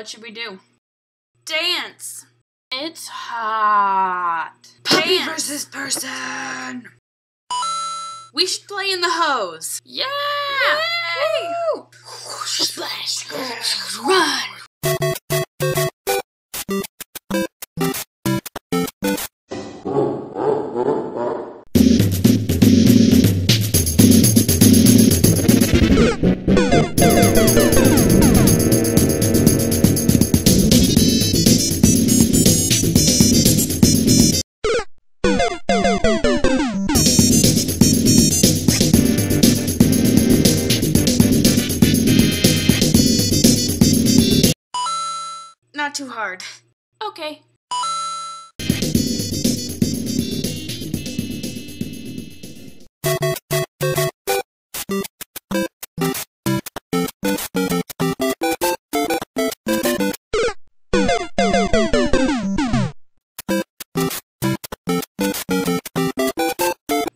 What should we do? Dance. It's hot. Puppy Dance. versus person. We should play in the hose. Yeah. Yay! Splash. Not too hard. Okay.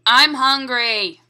I'm hungry.